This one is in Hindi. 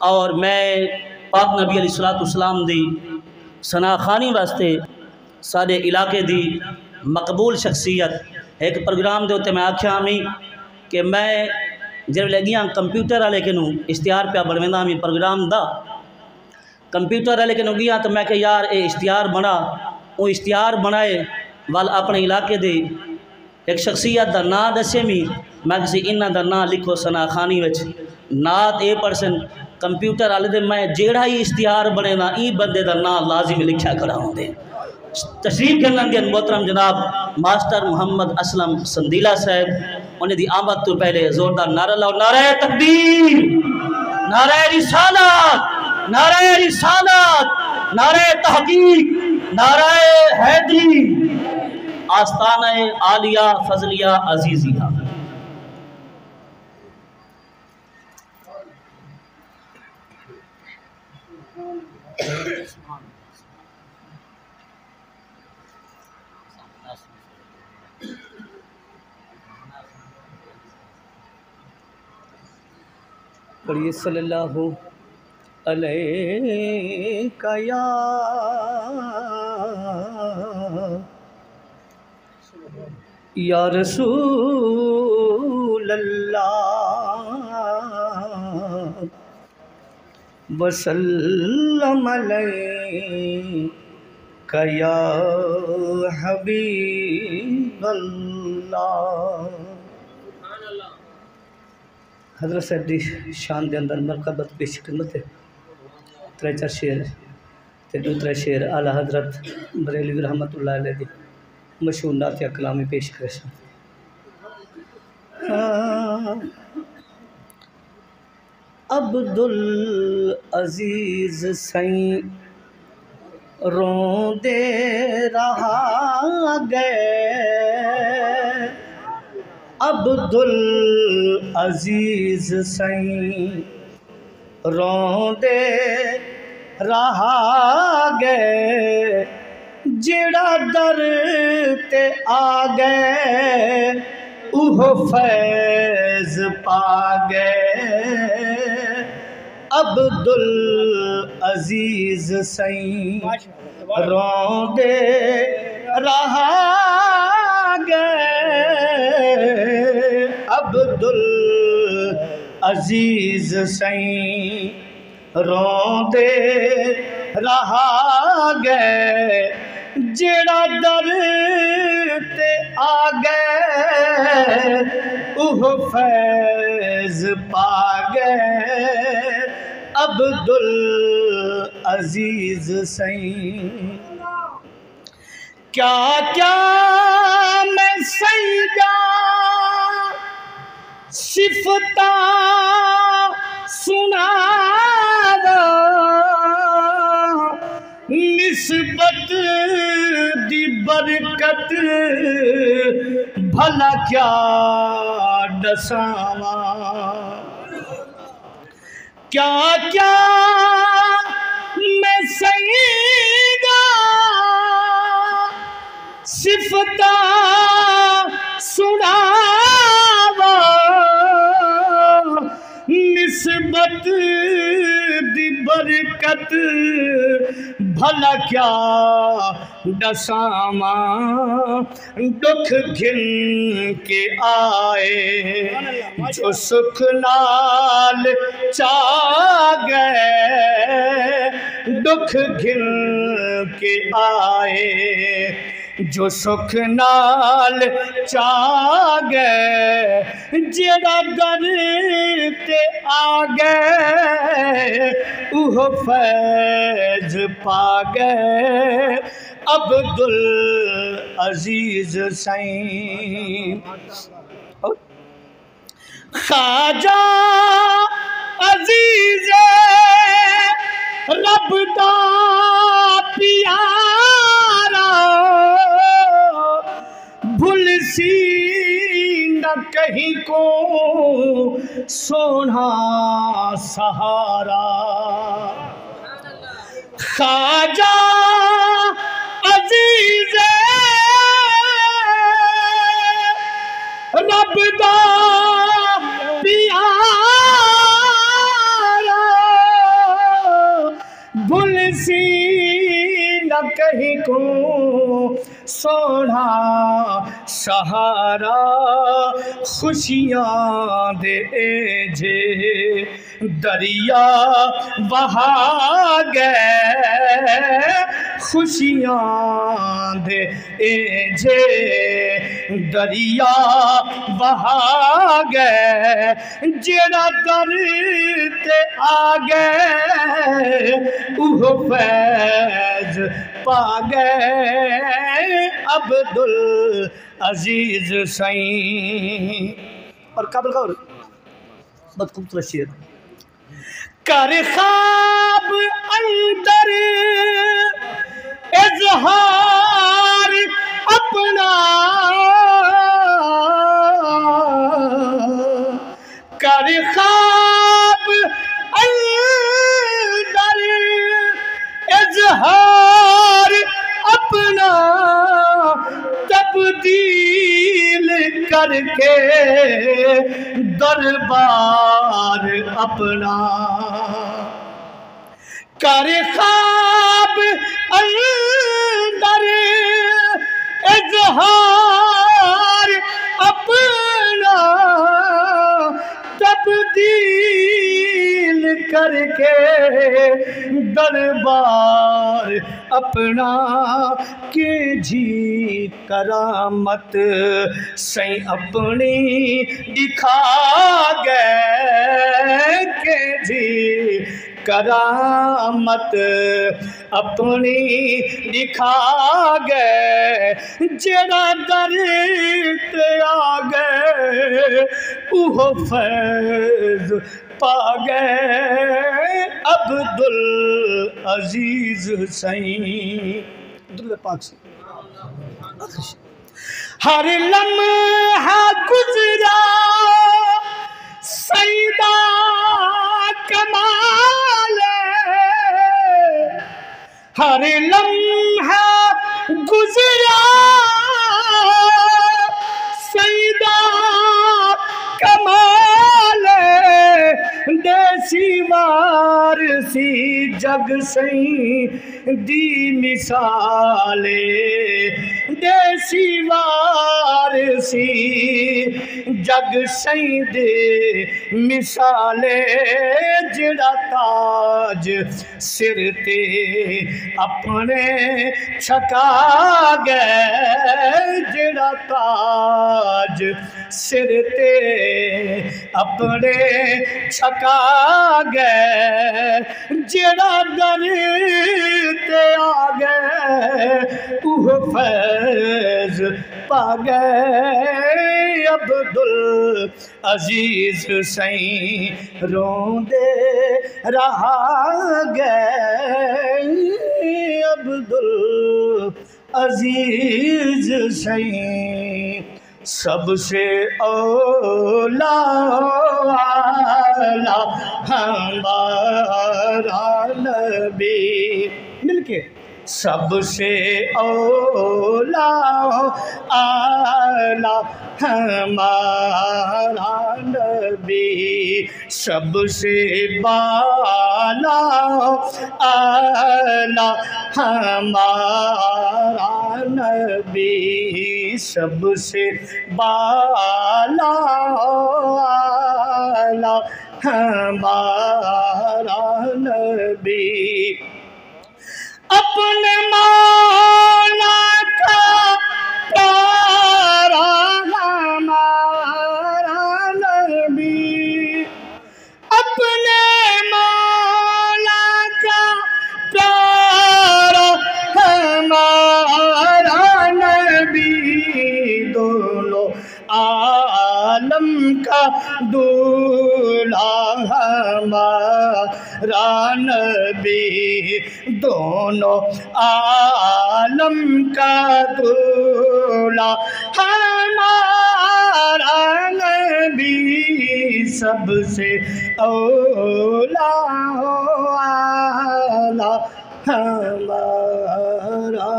और मैं पाक नबी अली सलाम दी सना खानी वास्ते साढ़े इलाके दी मकबूल शख्सियत एक प्रोग्राम के उत्ते मैं आख्या मी कि मैं जब लगिया कंप्यूटर वाले के इश्तिहार पे बनवेंदा प्रोग्राम दा। कंप्यूटर वाले के गया तो मैं यार ये इश्तिहार बना। वो इश्तिहार बनाए वाल अपने इलाके दे एक शख्सियत का ना दसे मी। मैं किसी इन्हों का ना लिखो सना खानी नात ए परसन कंप्यूटर वाले दे, मैं जेड़ा ही इश्तिहार बने ना ई बंदे का ना लाजिम लिखा खड़ा होंगे तशरीफ़ करने मोहतरम जनाब, मास्टर मोहम्मद असलम संदीला साहब, उन्हें दी आमद तो पहले जोरदार नारा लाओ। नारा तकदीर, नारा रिसालत नारा रिसालत, नारा तहकीक, नारा हैदरी। आस्ताना आलिया फजलिया अजीजिया पढ़िए सल्लल्लाहु अलैका या या रसूल अल्लाह वसल्लम अलैका या हबीब अल्लाह हज़रत साहब की शान के अंदर मरकबत पेश खिदमत है। त्रै चार शेर, ते दूसरा शेर आला हज़रत बरेली रहमत दी मशहूर नात कलामी पेश करे अब्दुल अज़ीज़ सई दे रहा गए। अब्दुल अज़ीज़ सई दे रहा गए जेड़ा दर ते आ गए उह फैज पा गए। अब्दुल अज़ीज़ सई रोंदे रहा गए। अब्दुल अज़ीज़ सई रोंदे रहा गए जेड़ा दर ते आ गए, उह फैज पा गए। अब्दुल अज़ीज़ सई क्या क्या सिफता सुना निस्बत बरकत भला क्या दसावा क्या क्या मैं सईदा सिफता सुनावा निस्बत दी बरकत। भला क्या दसामा दुख घिन के आए। जो नाल चा गए दुख घिन के आए जो सुख नाल चा गए जेड़ा दर ते आ गए फैज पा गए अब्दुल अज़ीज़ सई खाजा अज़ीज़, रब दा पियारा किसी न कहीं को सोना सहारा। खाजा अज़ीज़ रब दा न कहीं को सोना सहारा, खुशियाँ दे जे। दरिया बहा गए, खुशियाँ दे जे। दरिया बहा गए, जेड़ा दर ते आ गए, उह फैज पा गए अब्दुल अज़ीज़ सई और कबल का और बहुत खूबसूरत शेर। कर खाब अंदर इजहार करके दरबार अपना कर खाब अंदर इजहार अपना तब्दील करके दरबार अपना के जी करामत। सही अपनी दिखा गए के जी करामत। अपनी दिखा गए जरा दर आ गए फैज पा गए अब्दुल अज़ीज़ सई अब्दुल पाक से। हर लम्हा गुजरा सैदा कमाल हर लम्हा गुजरा। सीमार सी जग सई दी मिसाले। देसी वारसी, जग सई दे मिसाले, जड़ा ताज सिर ते अपने छका गए, जड़ा ताज सिर ते अपने छका गए, जड़ा दर ते आ गए उह फैज पा गए अब्दुल अज़ीज़ सई रोंदे रहा गए अब्दुल अज़ीज़ सई सबसे ओला हमारा नबी। सबसे ओला आला हमारा नबी। सबसे बाला आला हमारा नबी। सबसे बाला आला हमारा नबी। आलम का दूल्हा हमारा नबी दोनों आलम का दूल्हा हमारा नबी सबसे ओला आला। हमारा